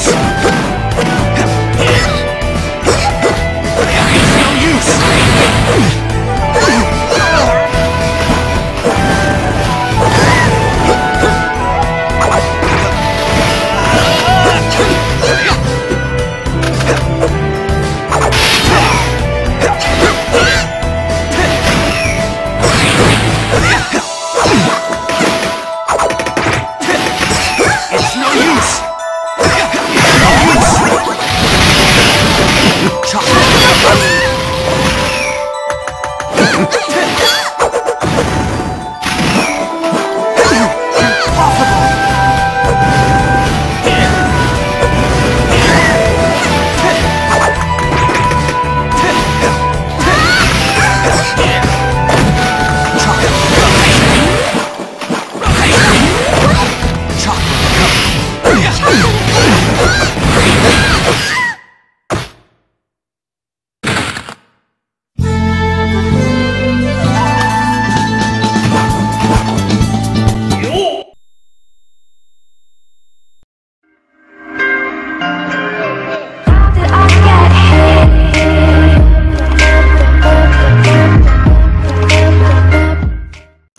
It's Did